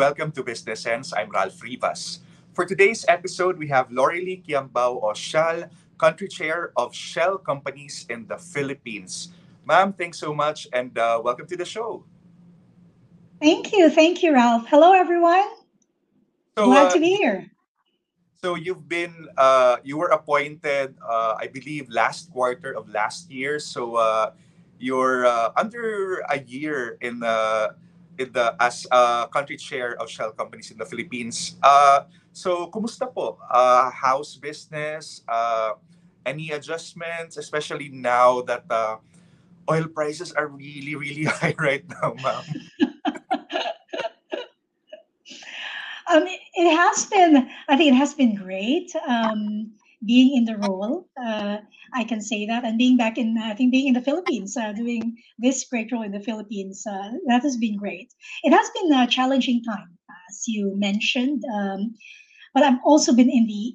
welcome to Business Sense. I'm Ralph Rivas. For today's episode, we have Lorelie Quiambao Osial, Country Chair of Shell Companies in the Philippines. Ma'am, thanks so much and uh, welcome to the show. Thank you. Thank you, Ralph. Hello, everyone. So, Glad uh, to be here. So you've been, uh, you were appointed, uh, I believe, last quarter of last year. So uh, you're uh, under a year in the in the as uh, country chair of Shell companies in the Philippines. Uh, so, kumusta po? Uh, house business? Uh, any adjustments, especially now that uh, oil prices are really, really high right now, ma'am? um, it has been, I think it has been great. Um, being in the role, uh, I can say that, and being back in, I think being in the Philippines, uh, doing this great role in the Philippines, uh, that has been great. It has been a challenging time, as you mentioned, um, but I've also been in the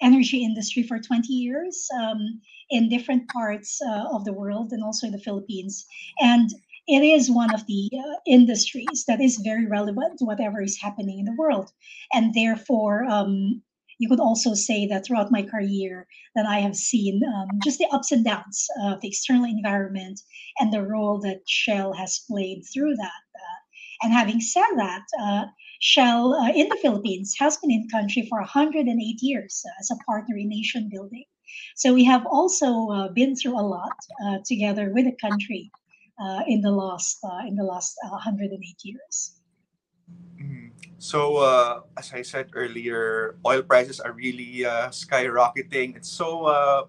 energy industry for 20 years um, in different parts uh, of the world and also in the Philippines, and it is one of the uh, industries that is very relevant to whatever is happening in the world, and therefore. Um, you could also say that throughout my career that I have seen um, just the ups and downs of the external environment and the role that Shell has played through that. Uh, and having said that, uh, Shell uh, in the Philippines has been in the country for 108 years uh, as a partner in nation building. So we have also uh, been through a lot uh, together with the country in the last in the last 108 years. So, uh, as I said earlier, oil prices are really uh, skyrocketing. It's so uh,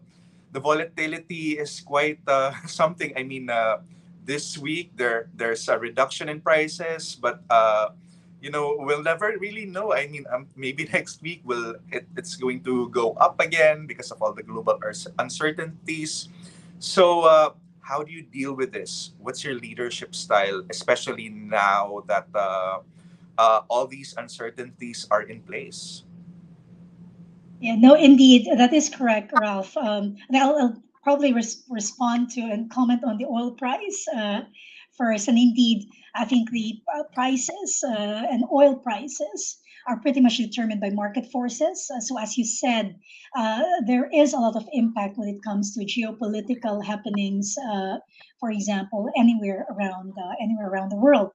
the volatility is quite uh, something. I mean, uh, this week there there's a reduction in prices, but uh, you know we'll never really know. I mean, um, maybe next week will it, it's going to go up again because of all the global uncertainties. So. how do you deal with this? What's your leadership style, especially now that uh, all these uncertainties are in place. Yeah, no, indeed, that is correct, Ralph. Um, I'll, I'll probably res- respond to and comment on the oil price uh, first. And indeed, I think the uh, prices uh, and oil prices are pretty much determined by market forces. Uh, so, as you said, uh, there is a lot of impact when it comes to geopolitical happenings, uh, for example, anywhere around uh, anywhere around the world.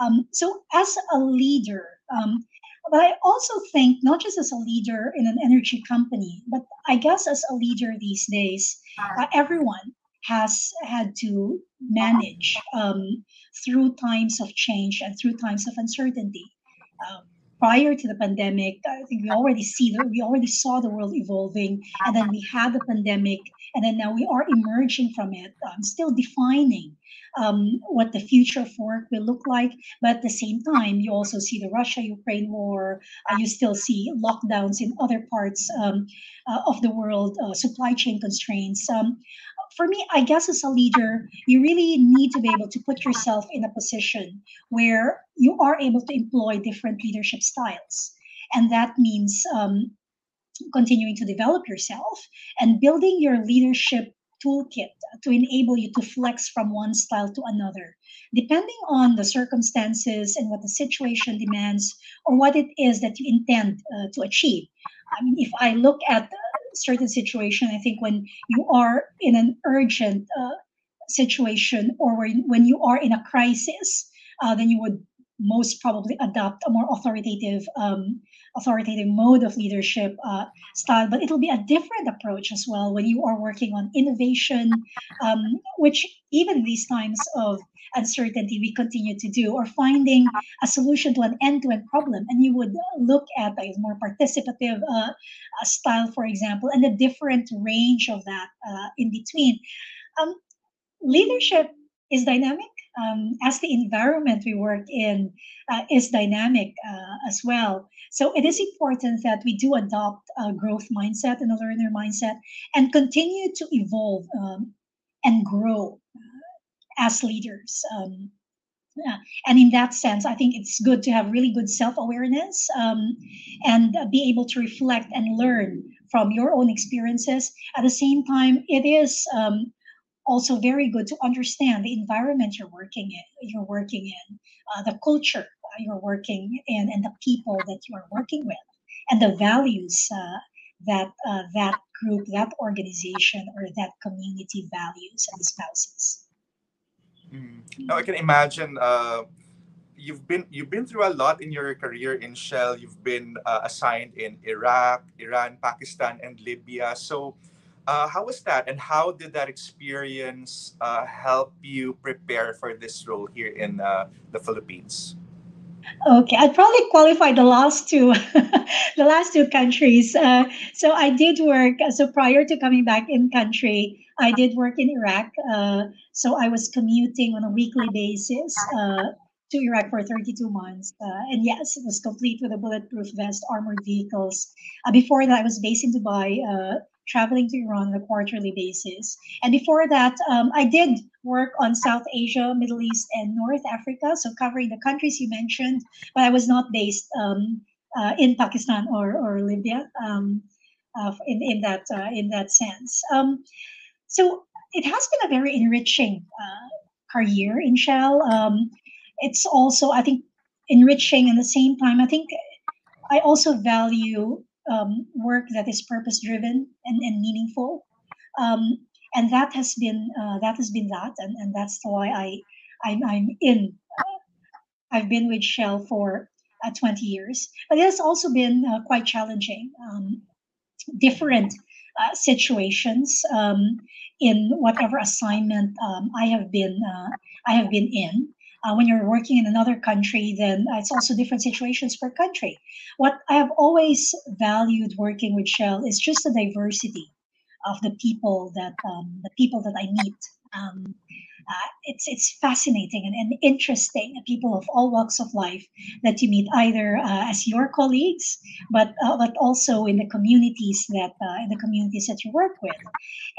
Um, so, as a leader, um, but I also think not just as a leader in an energy company, but I guess as a leader these days, uh, everyone has had to manage um, through times of change and through times of uncertainty. Um, prior to the pandemic, I think we already see that we already saw the world evolving, and then we had the pandemic, and then now we are emerging from it, um, still defining um, what the future of work will look like. But at the same time, you also see the Russia-Ukraine war. Uh, you still see lockdowns in other parts um, uh, of the world, uh, supply chain constraints. Um, for me, I guess as a leader, you really need to be able to put yourself in a position where you are able to employ different leadership styles. And that means um, continuing to develop yourself and building your leadership toolkit to enable you to flex from one style to another, depending on the circumstances and what the situation demands or what it is that you intend uh, to achieve. I mean, if I look at a certain situation. I think when you are in an urgent uh, situation or when, when you are in a crisis, uh, then you would most probably adopt a more authoritative um, authoritative mode of leadership uh, style but it'll be a different approach as well when you are working on innovation um, which even these times of uncertainty we continue to do or finding a solution to an end-to-end problem and you would look at a more participative uh, style for example and the different range of that uh, in between. Um, leadership is dynamic um, as the environment we work in uh, is dynamic uh, as well. So it is important that we do adopt a growth mindset and a learner mindset and continue to evolve um, and grow uh, as leaders. Um, yeah. And in that sense, I think it's good to have really good self awareness um, and be able to reflect and learn from your own experiences. At the same time, it is um, also very good to understand the environment you're working in you're working in uh, the culture you're working in and the people that you are working with and the values uh, that uh, that group, that organization, or that community values and espouses. Mm. Now I can imagine uh, you've been you've been through a lot in your career in Shell. You've been uh, assigned in Iraq, Iran, Pakistan, and Libya. So, uh, how was that, and how did that experience uh, help you prepare for this role here in uh, the Philippines? Okay, I'd probably qualify the last two, the last two countries. Uh, so I did work. So prior to coming back in country, I did work in Iraq. Uh, so I was commuting on a weekly basis uh, to Iraq for 32 months. Uh, and yes, it was complete with a bulletproof vest, armored vehicles. Uh, before that, I was based in Dubai, uh, traveling to Iran on a quarterly basis. And before that, um, I did work on South Asia, Middle East, and North Africa, so covering the countries you mentioned, but I was not based um, uh, in Pakistan or, or Libya um, uh, in, in, that, uh, in that sense. Um, so it has been a very enriching uh, career in Shell. Um, it's also, I think, enriching at the same time. I think I also value um, work that is purpose driven and, and meaningful. Um, and that has been uh, that has been that, and, and that's why I I'm, I'm in. Uh, I've been with Shell for uh, 20 years, but it has also been uh, quite challenging. Um, different uh, situations um, in whatever assignment um, I have been uh, I have been in. Uh, when you're working in another country, then it's also different situations per country. What I have always valued working with Shell is just the diversity of the people that um, the people that I meet. Um, uh, it's it's fascinating and, and interesting. People of all walks of life that you meet, either uh, as your colleagues, but uh, but also in the communities that uh, in the communities that you work with,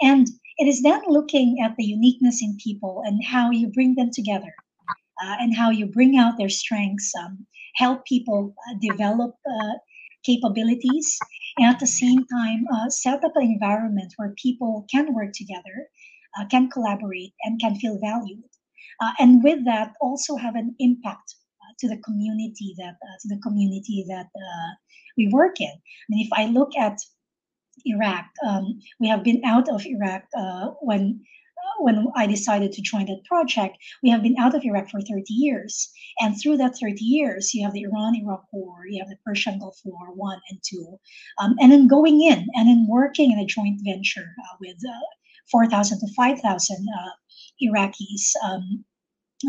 and it is then looking at the uniqueness in people and how you bring them together uh, and how you bring out their strengths, um, help people uh, develop uh, capabilities, and at the same time, uh, set up an environment where people can work together, uh, can collaborate, and can feel valued. Uh, and with that, also have an impact to the community that to the community that we work in. I mean, if I look at Iraq, um, we have been out of Iraq when when I decided to join that project, we have been out of Iraq for 30 years. And through that 30 years, you have the Iran Iraq War, you have the Persian Gulf War 1 and 2. Um, and then going in and then working in a joint venture uh, with uh, 4,000 to 5,000 uh, Iraqis um,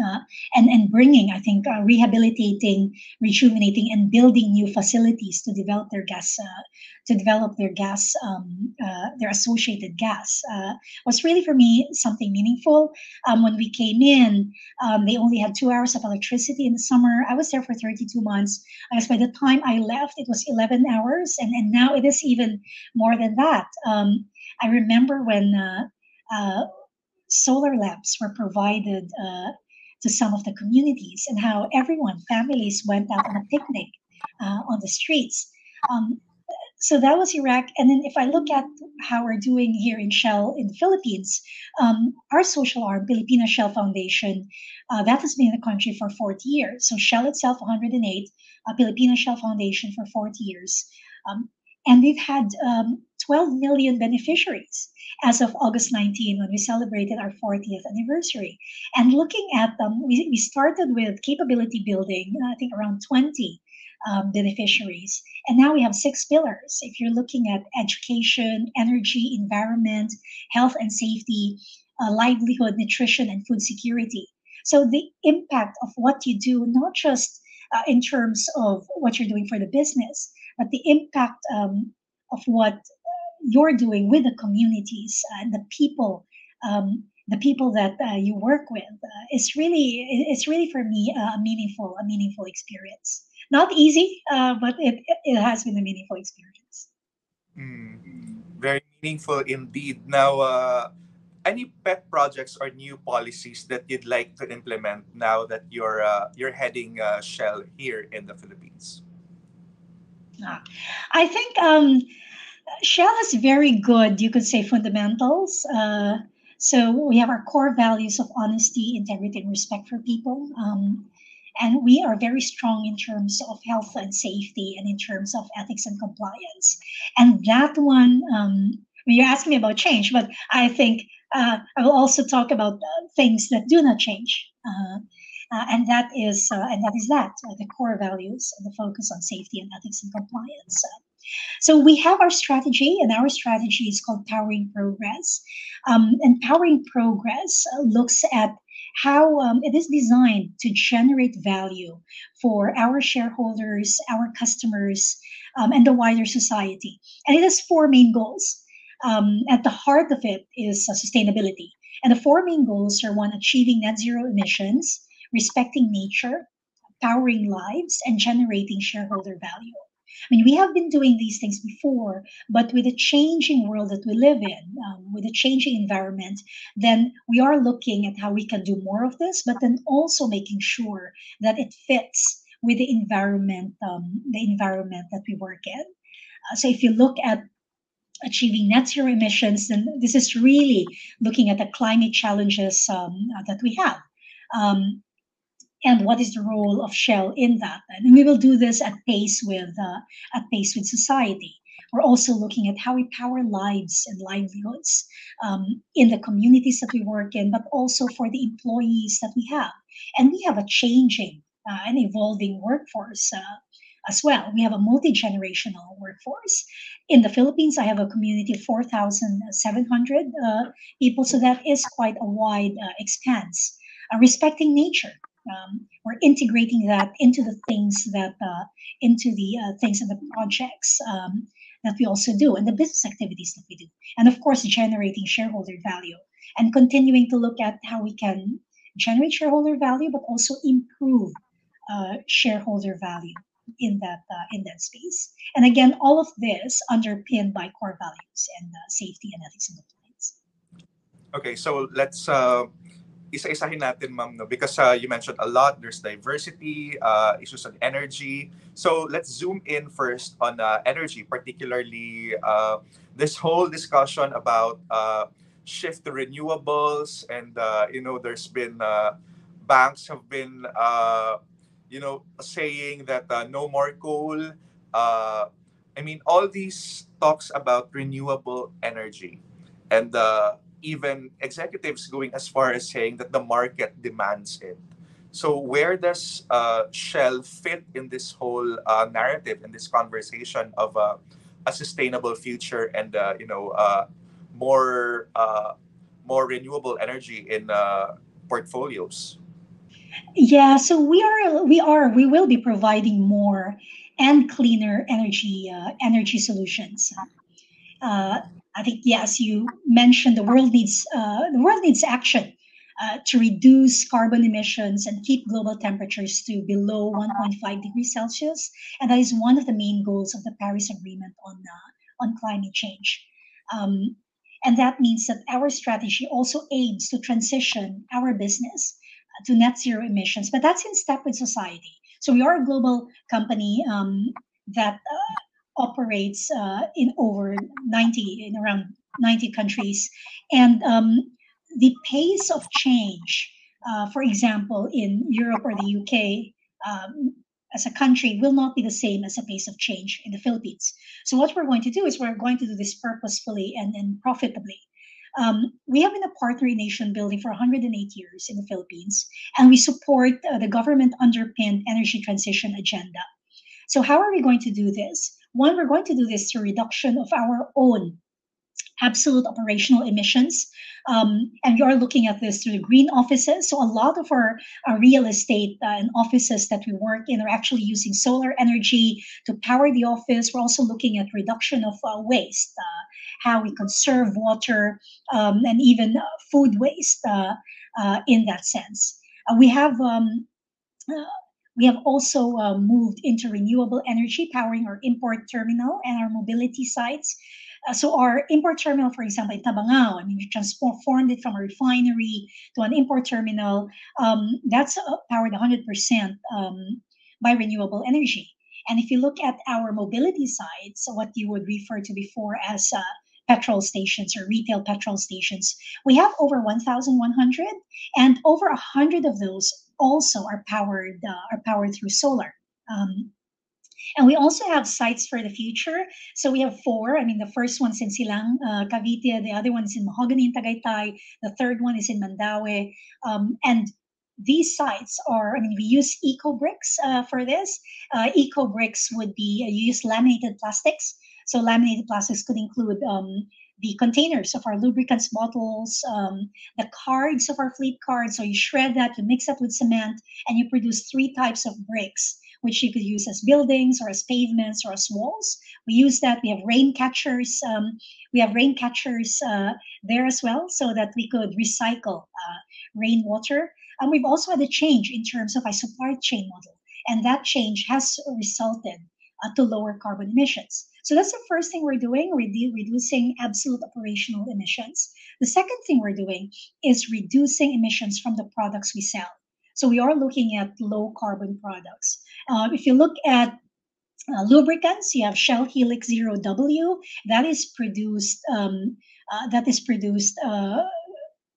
uh, and and bringing, I think, uh, rehabilitating, rejuvenating, and building new facilities to develop their gas, uh, to develop their gas, um, uh, their associated gas, uh, was really for me something meaningful. Um, when we came in, um, they only had two hours of electricity in the summer. I was there for 32 months. I guess by the time I left, it was 11 hours, and and now it is even more than that. Um, I remember when. Uh, solar lamps were provided to some of the communities and how everyone, families, went out on a picnic uh, on the streets. Um, so that was Iraq. And then if I look at how we're doing here in Shell in the Philippines, um, our social arm, Pilipinas Shell Foundation, uh, that has been in the country for 40 years. So Shell itself, 108, uh, Pilipinas Shell Foundation for 40 years. Um, and we've had um, 12 million beneficiaries as of August 19 when we celebrated our 40th anniversary. And looking at them, we, we started with capability building, I think around 20 um, beneficiaries. And now we have six pillars. If you're looking at education, energy, environment, health and safety, uh, livelihood, nutrition, and food security. So the impact of what you do, not just uh, in terms of what you're doing for the business, but the impact um, of what you're doing with the communities and the people um, the people that uh, you work with uh, it's really it's really for me a meaningful a meaningful experience. Not easy uh, but it, it has been a meaningful experience. Mm, very meaningful indeed. Now uh, any pet projects or new policies that you'd like to implement now that you're uh, you're heading uh, shell here in the philippines? Ah, i think um, Shell has very good, you could say, fundamentals. Uh, so we have our core values of honesty, integrity, and respect for people. Um, and we are very strong in terms of health and safety and in terms of ethics and compliance. And that one, um, you're asking me about change, but I think uh, I will also talk about uh, things that do not change. Uh, uh and that is uh, and that is that uh, the core values and the focus on safety and ethics and compliance so we have our strategy, and our strategy is called Powering Progress. Um, and Powering Progress looks at how um, it is designed to generate value for our shareholders, our customers, um, and the wider society. And it has four main goals. Um, at the heart of it is uh, sustainability. And the four main goals are one, achieving net zero emissions, respecting nature, powering lives, and generating shareholder value. I mean, we have been doing these things before, but with the changing world that we live in, um, with the changing environment, then we are looking at how we can do more of this, but then also making sure that it fits with the environment, um, the environment that we work in. Uh, so if you look at achieving net zero emissions, then this is really looking at the climate challenges um, that we have. Um, and what is the role of Shell in that. And we will do this at pace with uh, at pace with society. We're also looking at how we power lives and livelihoods um, in the communities that we work in, but also for the employees that we have. And we have a changing uh, and evolving workforce uh, as well. We have a multi generational workforce. In the Philippines, I have a community of 4,700 uh, people, so that is quite a wide uh, expanse. Uh, respecting nature, um, we're integrating that into the things that uh, into the uh, things and the projects um, that we also do and the business activities that we do. And of course generating shareholder value and continuing to look at how we can generate shareholder value but also improve uh, shareholder value in that uh, in that space. And again all of this underpinned by core values and uh, safety and ethics and compliance. Okay so let's uh, isa-isahin natin, ma'am, no? because uh, you mentioned a lot. There's diversity, uh, issues on energy. So let's zoom in first on uh, energy, particularly uh, this whole discussion about uh, shift to renewables. And, uh, you know, there's been banks have been, you know, saying that no more coal. I mean, all these talks about renewable energy and even executives going as far as saying that the market demands it. So where does uh, Shell fit in this whole uh, narrative in this conversation of uh, a sustainable future and uh, you know uh, more uh, more renewable energy in portfolios? Yeah, so we are we are we will be providing more and cleaner energy energy solutions. I think yes, you mentioned the world needs uh, the world needs action uh, to reduce carbon emissions and keep global temperatures to below 1.5 degrees Celsius, and that is one of the main goals of the Paris Agreement on uh, on climate change. Um, and that means that our strategy also aims to transition our business uh, to net zero emissions, but that's in step with society. So we are a global company um, that uh, operates uh, in over 90 in around 90 countries and um, the pace of change uh, for example in europe or the uk um, as a country will not be the same as the pace of change in the philippines so what we're going to do is we're going to do this purposefully and, and profitably um, we have been a partner in nation building for 108 years in the Philippines, and we support uh, the government underpinned energy transition agenda. So, how are we going to do this? One, we're going to do this through reduction of our own absolute operational emissions. Um, and we are looking at this through the green offices. So a lot of our, our real estate uh, and offices that we work in are actually using solar energy to power the office. We're also looking at reduction of uh, waste, uh, how we conserve water, um, and even uh, food waste uh, uh, in that sense. we have um, we have also uh, moved into renewable energy, powering our import terminal and our mobility sites. Uh, so our import terminal, for example, in Tabangao, I mean, we transformed it from a refinery to an import terminal. Um, that's uh, powered 100% um, by renewable energy. And if you look at our mobility sites, what you would refer to before as petrol stations or retail petrol stations, we have over 1,100, and over 100 of those also are powered uh, are powered through solar. Um, and we also have sites for the future. So we have four. I mean, the first one's in Silang, uh, Cavite. The other one is in Mahogany in Tagaytay. The third one is in Mandaue. Um, and these sites are, I mean, we use eco bricks uh, for this. Uh, eco bricks would be, uh, you use laminated plastics. So laminated plastics could include um, the containers of our lubricants bottles, um, the cards of our fleet cards. So you shred that, you mix it with cement, and you produce three types of bricks which you could use as buildings or as pavements or as walls. We use that. We have rain catchers. Um, we have rain catchers uh, there as well, so that we could recycle uh, rainwater. And we've also had a change in terms of our supply chain model, and that change has resulted uh, to lower carbon emissions. So that's the first thing we're doing, redu- reducing absolute operational emissions. The second thing we're doing is reducing emissions from the products we sell. So we are looking at low carbon products. Uh, if you look at uh, lubricants, you have Shell Helix Zero W that is produced um, uh, that is produced uh,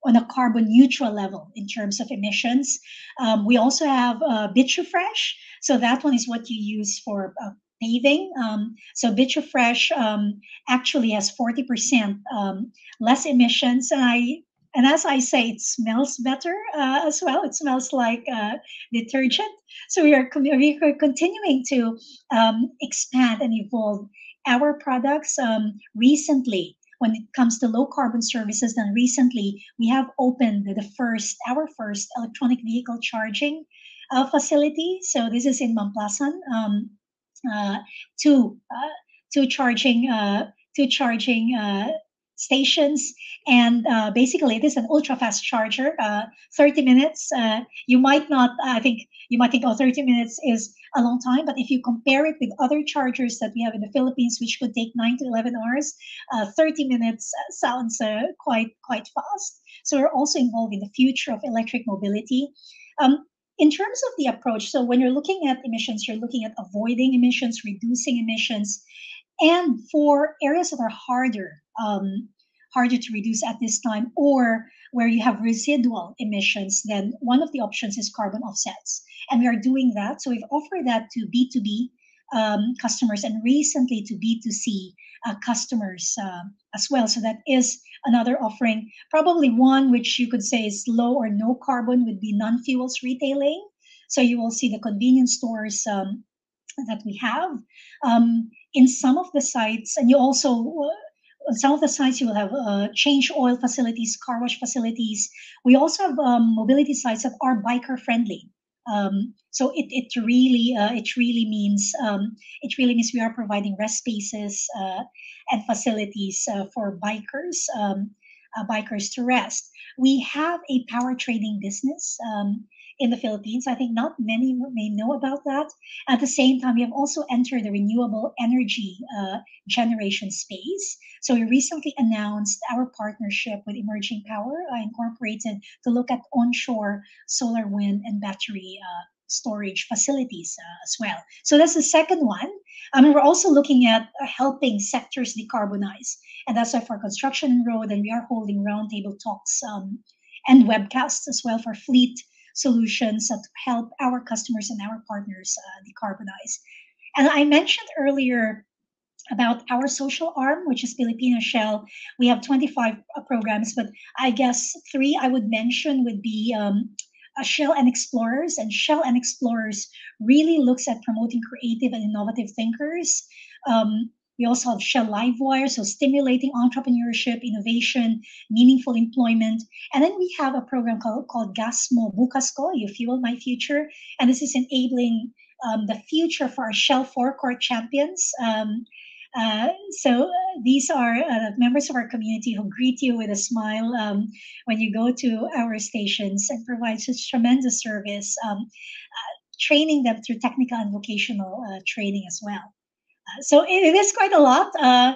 on a carbon neutral level in terms of emissions. Um, we also have uh, Bitufresh, so that one is what you use for uh, paving. Um, so Bitufresh um, actually has 40% um, less emissions, and I and as I say, it smells better uh, as well. It smells like uh, detergent. So we are, we are continuing to um, expand and evolve our products. Um, recently, when it comes to low carbon services, then recently we have opened the first, our first electronic vehicle charging uh, facility. So this is in Mamplasan. Um, uh, two, uh, two charging, uh, two charging stations. And uh, basically it is an ultra fast charger uh, 30 minutes. Uh, you might not i think you might think oh 30 minutes is a long time. But if you compare it with other chargers that we have in the philippines which could take 9 to 11 hours uh, 30 minutes sounds quite quite fast. So we're also involved in the future of electric mobility. Um, in terms of the approach so when you're looking at emissions you're looking at avoiding emissions reducing emissions and for areas that are harder um, harder to reduce at this time, or where you have residual emissions, then one of the options is carbon offsets. And we are doing that. So we've offered that to B2B um, customers and recently to B2C uh, customers uh, as well. So that is another offering. Probably one which you could say is low or no carbon would be non fuels retailing. So you will see the convenience stores um, that we have. Um, in some of the sites, and you also uh, on some of the sites you will have uh, change oil facilities, car wash facilities. We also have um, mobility sites that are biker friendly. Um, so it, it really uh, it really means um, it really means we are providing rest spaces uh, and facilities uh, for bikers um, uh, bikers to rest. We have a power trading business. Um, in the Philippines. I think not many may know about that. At the same time, we have also entered the renewable energy uh, generation space. So we recently announced our partnership with Emerging Power uh, Incorporated to look at onshore solar, wind, and battery uh, storage facilities uh, as well. So that's the second one. I mean, we're also looking at uh, helping sectors decarbonize, and that's why for construction and road, and we are holding roundtable talks um, and webcasts as well for fleet solutions that help our customers and our partners uh, decarbonize. And I mentioned earlier about our social arm, which is Pilipinas Shell. We have 25 uh, programs, but I guess three I would mention would be um, Shell NXplorers. And Shell NXplorers really looks at promoting creative and innovative thinkers. Um, we also have Shell Livewire, so stimulating entrepreneurship, innovation, meaningful employment. And then we have a program called, called Gasmo Bukas Ko, You Fuel My Future. And this is enabling um, the future for our Shell forecourt champions. Um, uh, so uh, these are uh, members of our community who greet you with a smile um, when you go to our stations and provide such tremendous service, um, uh, training them through technical and vocational uh, training as well so it, it is quite a lot, uh, uh,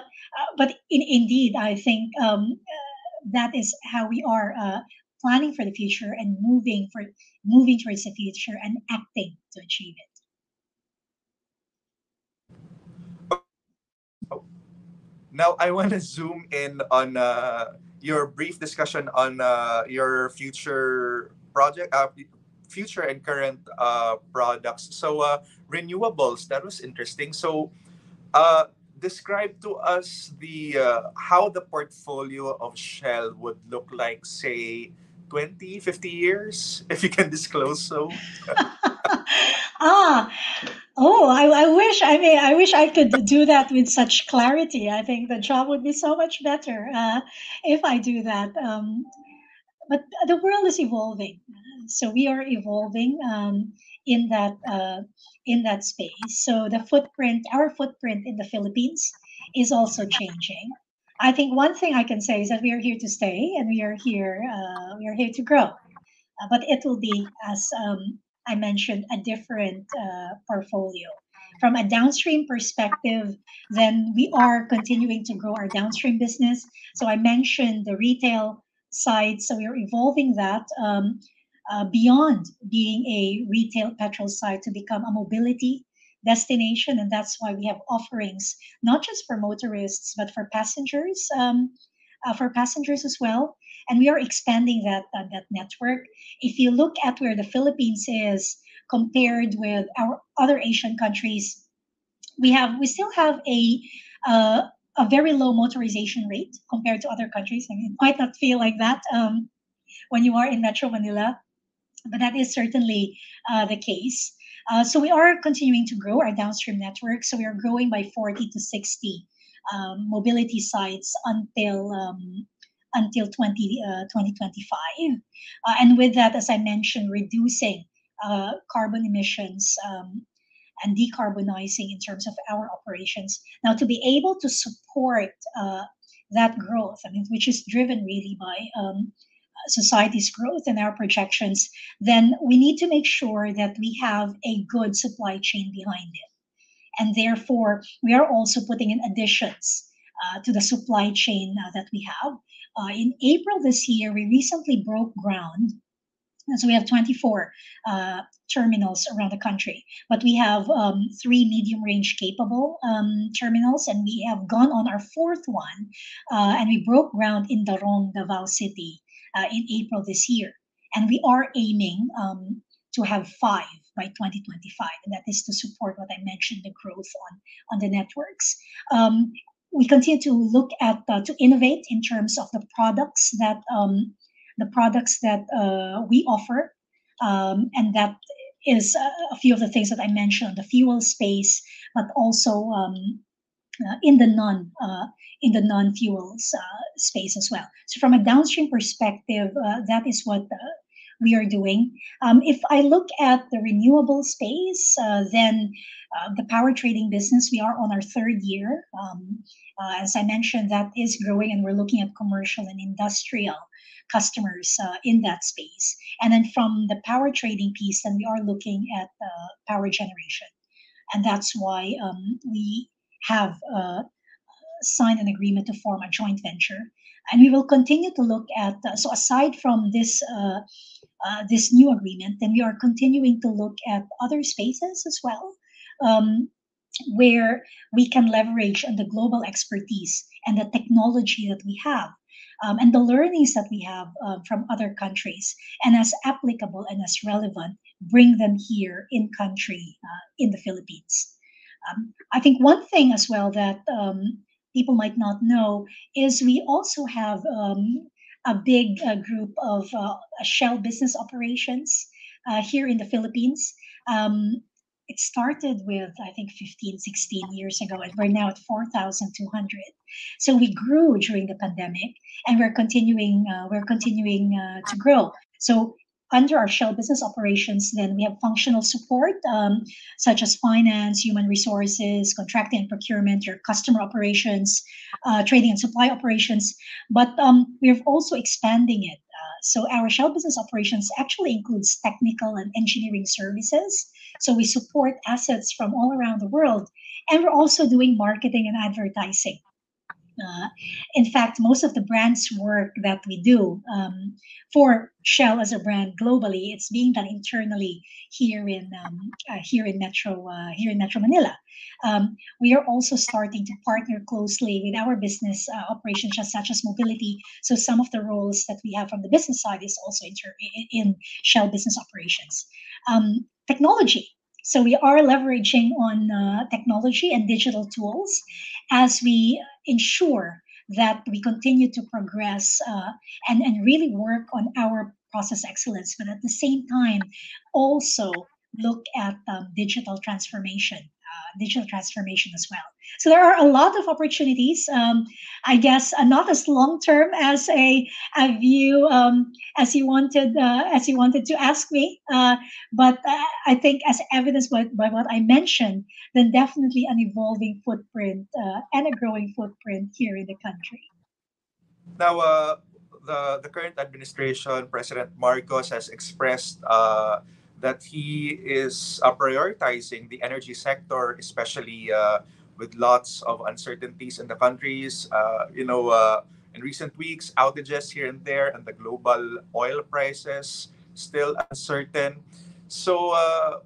but in, indeed, I think um, uh, that is how we are uh, planning for the future and moving for moving towards the future and acting to achieve it. Now I want to zoom in on uh, your brief discussion on uh, your future project, future and current uh, products. So uh, renewables, that was interesting. So uh, describe to us the uh, how the portfolio of Shell would look like, say, 20, 50 years, if you can disclose so. ah, oh, I, I wish. I mean, I wish I could do that with such clarity. I think the job would be so much better uh, if I do that. Um, but the world is evolving, so we are evolving um, in that uh, in that space. So the footprint, our footprint in the Philippines, is also changing. I think one thing I can say is that we are here to stay, and we are here. Uh, we are here to grow. Uh, but it will be, as um, I mentioned, a different uh, portfolio. From a downstream perspective, then we are continuing to grow our downstream business. So I mentioned the retail side, so we are evolving that um, uh, beyond being a retail petrol site to become a mobility destination, and that's why we have offerings not just for motorists but for passengers, um, uh, for passengers as well. And we are expanding that uh, that network. If you look at where the Philippines is compared with our other Asian countries, we have we still have a uh, a very low motorization rate compared to other countries. I mean, it might not feel like that um, when you are in Metro Manila, but that is certainly uh, the case. Uh, so we are continuing to grow our downstream network. So we are growing by 40 to 60 um, mobility sites until um, until 20, uh, 2025. Uh, and with that, as I mentioned, reducing uh, carbon emissions um, and decarbonizing in terms of our operations. Now, to be able to support uh, that growth, I mean, which is driven really by um, society's growth and our projections, then we need to make sure that we have a good supply chain behind it. And therefore, we are also putting in additions uh, to the supply chain uh, that we have. Uh, in April this year, we recently broke ground. So we have 24 uh, terminals around the country, but we have um, three medium range capable um, terminals, and we have gone on our fourth one, uh, and we broke ground in Darong, Davao City uh, in April this year. And we are aiming um, to have five by 2025, and that is to support what I mentioned the growth on, on the networks. Um, we continue to look at uh, to innovate in terms of the products that um, the products that uh, we offer, um, and that is uh, a few of the things that I mentioned: the fuel space, but also um, uh, in the non uh, in the non-fuels uh, space as well. So from a downstream perspective, that is what we are doing. Um, if I look at the renewable space, uh, then uh, the power trading business, we are on our third year. Um, uh, as I mentioned, that is growing, and we're looking at commercial and industrial customers in that space. And then from the power trading piece, then we are looking at power generation. And that's why um, we have uh, signed an agreement to form a joint venture. And we will continue to look at, uh, so aside from this, uh, uh, this new agreement, then we are continuing to look at other spaces as well, um, where we can leverage on the global expertise and the technology that we have um, and the learnings that we have uh, from other countries and as applicable and as relevant bring them here in country uh, in the philippines um, I think one thing as well that um, people might not know is we also have um, a big uh, group of uh, Shell business operations uh, here in the Philippines. Um, it started with, I think, 15, 16 years ago, and we're now at 4,200. So we grew during the pandemic, and we're continuing, uh, we're continuing uh, to grow. So under our Shell business operations, then we have functional support um, such as finance, human resources, contracting and procurement, your customer operations, uh, trading and supply operations. But um, we're also expanding it. So our Shell business operations actually includes technical and engineering services. So we support assets from all around the world, and we're also doing marketing and advertising. Uh, in fact, most of the brand's work that we do um, for Shell as a brand globally, it's being done internally here in um, uh, here in Metro uh, here in Metro Manila. Um, we are also starting to partner closely with our business uh, operations, such as mobility. So some of the roles that we have from the business side is also inter- in Shell business operations. Um, technology. So we are leveraging on uh, technology and digital tools as we ensure that we continue to progress uh, and, and really work on our process excellence, but at the same time, also look at um, digital transformation digital transformation as well. So there are a lot of opportunities. Um, I guess uh, not as long term as a, a view um, as you wanted uh, as you wanted to ask me, uh, but uh, I think as evidenced by, by what I mentioned, then definitely an evolving footprint uh, and a growing footprint here in the country. Now, the the current administration, President Marcos has expressed that he is uh, prioritizing the energy sector, especially uh, with lots of uncertainties in the countries. Uh, you know, uh, in recent weeks, outages here and there, and the global oil prices still uncertain. So, uh,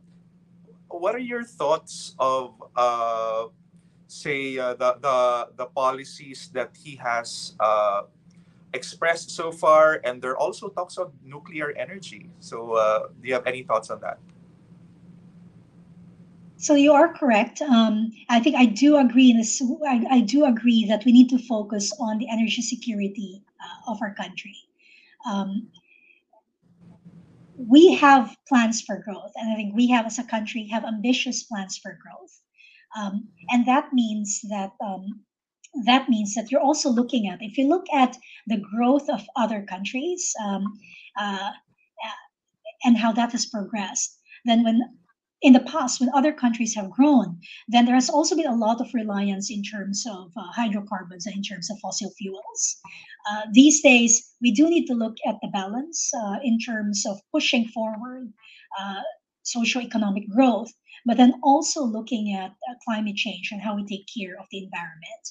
what are your thoughts of, uh, say, the, the the policies that he has expressed so far, and there are also talks of nuclear energy. So, uh, do you have any thoughts on that? So you are correct. Um, I think I do agree in this. I, I, do agree that we need to focus on the energy security uh, of our country. Um, we have plans for growth, and I think we have, as a country, have ambitious plans for growth, um, and that means that um, that means that you're also looking at if you look at the growth of other countries um, uh, and how that has progressed then when in the past when other countries have grown then there has also been a lot of reliance in terms of uh, hydrocarbons and in terms of fossil fuels. Uh, these days we do need to look at the balance uh, in terms of pushing forward uh, socioeconomic growth but then also looking at uh, climate change and how we take care of the environment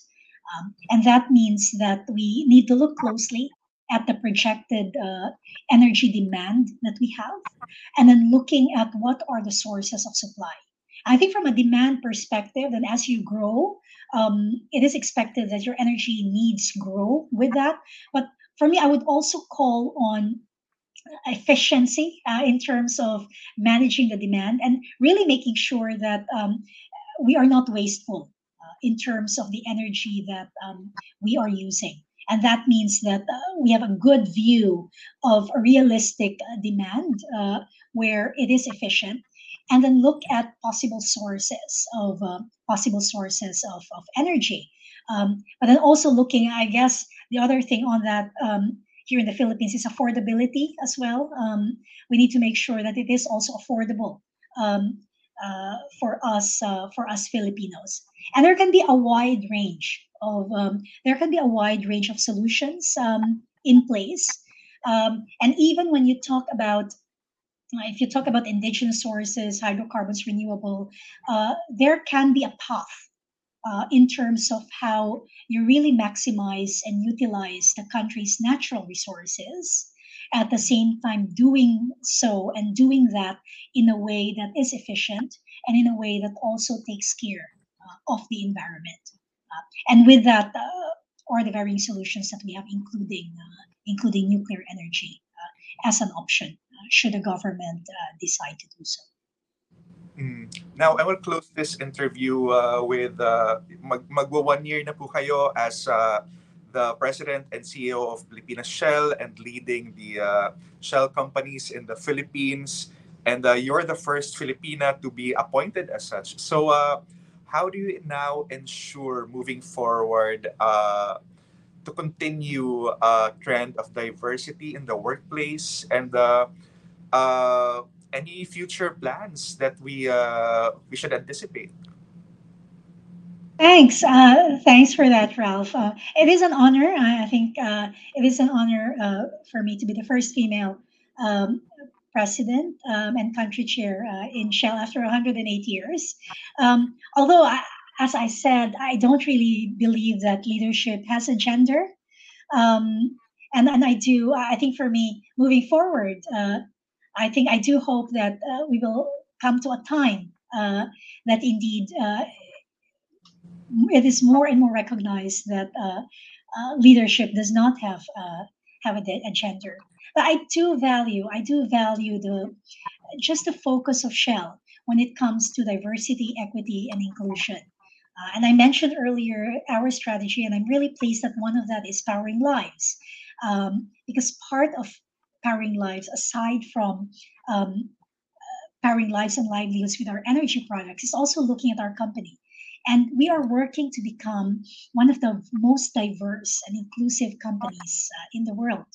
um, and that means that we need to look closely at the projected uh, energy demand that we have, and then looking at what are the sources of supply. I think from a demand perspective, and as you grow, um, it is expected that your energy needs grow with that. But for me, I would also call on efficiency uh, in terms of managing the demand and really making sure that um, we are not wasteful in terms of the energy that um, we are using. And that means that uh, we have a good view of a realistic uh, demand uh, where it is efficient, and then look at possible sources of uh, possible sources of, of energy. Um, but then also looking, I guess, the other thing on that um, here in the Philippines is affordability as well. Um, we need to make sure that it is also affordable um, uh, for us uh, for us Filipinos. And there can be a wide range of um, there can be a wide range of solutions um, in place. Um, and even when you talk about if you talk about indigenous sources, hydrocarbons, renewable, uh, there can be a path uh, in terms of how you really maximize and utilize the country's natural resources at the same time doing so and doing that in a way that is efficient and in a way that also takes care of the environment. Uh, and with that uh, are the varying solutions that we have, including uh, including nuclear energy uh, as an option, uh, should the government decide to do so. Mm. Now, I will close this interview with mag magwa one year na po kayo as the president and CEO of Pilipinas Shell and leading the uh, Shell companies in the Philippines. And uh, you're the first Filipina to be appointed as such. So, uh, how do you now ensure moving forward uh, to continue a trend of diversity in the workplace and uh, uh, any future plans that we we should anticipate? Thanks. Uh, thanks for that, Ralph. Uh, it is an honor. I, think uh, it is an honor uh, for me to be the first female um, president um, and country chair uh, in Shell after 108 years. Um, although I, as I said, I don't really believe that leadership has a gender. Um, and, and I do, I think for me, moving forward, uh, I think I do hope that uh, we will come to a time uh, that indeed uh, it is more and more recognized that uh, uh, leadership does not have have a gender. But I do value, I do value the just the focus of Shell when it comes to diversity, equity, and inclusion. Uh, and I mentioned earlier our strategy, and I'm really pleased that one of that is powering lives, um, because part of powering lives, aside from um, uh, powering lives and livelihoods with our energy products, is also looking at our company. And we are working to become one of the most diverse and inclusive companies uh, in the world,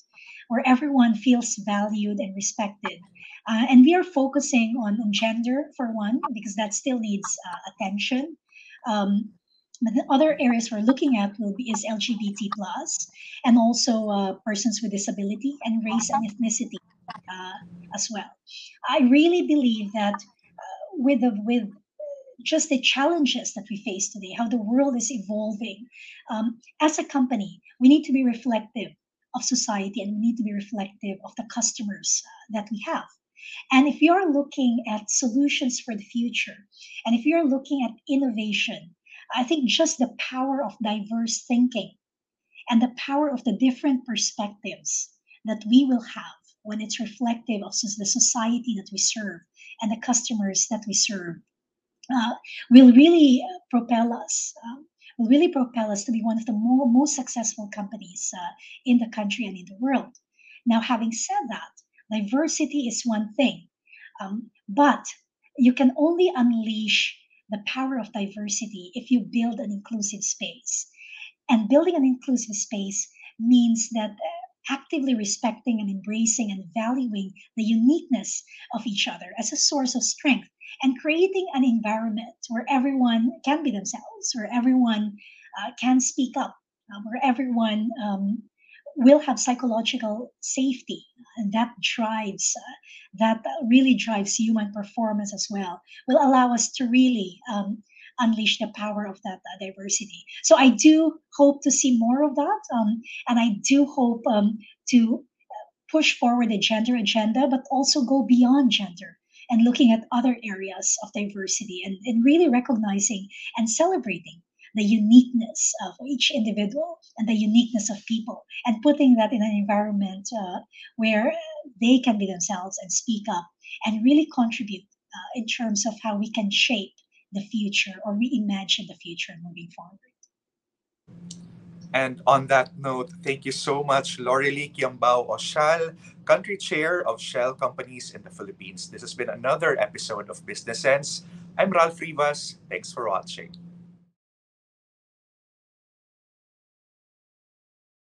where everyone feels valued and respected. Uh, and we are focusing on, gender for one, because that still needs uh, attention. Um, but the other areas we're looking at will be is LGBT plus, and also uh, persons with disability and race and ethnicity uh, as well. I really believe that uh, with the with just the challenges that we face today, how the world is evolving, um, as a company, we need to be reflective of society and we need to be reflective of the customers uh, that we have. And if you're looking at solutions for the future, and if you're looking at innovation, I think just the power of diverse thinking and the power of the different perspectives that we will have when it's reflective of the society that we serve and the customers that we serve uh, will really propel us. Um, will really propel us to be one of the more, most successful companies uh, in the country and in the world. Now, having said that, diversity is one thing, um, but you can only unleash the power of diversity if you build an inclusive space. And building an inclusive space means that uh, actively respecting and embracing and valuing the uniqueness of each other as a source of strength and creating an environment where everyone can be themselves, where everyone uh, can speak up, uh, where everyone um, will have psychological safety. And that drives uh, that really drives human performance as well will allow us to really um, unleash the power of that uh, diversity. So i do hope to see more of that um, and i do hope um, to push forward the gender agenda but also go beyond gender and looking at other areas of diversity and, and really recognizing and celebrating the uniqueness of each individual and the uniqueness of people and putting that in an environment uh, where they can be themselves and speak up and really contribute uh, in terms of how we can shape the future or reimagine the future moving forward. And on that note, thank you so much, Lorelie Quiambao Oshal, Country Chair of Shell Companies in the Philippines. This has been another episode of Business Sense. I'm Ralph Rivas. Thanks for watching.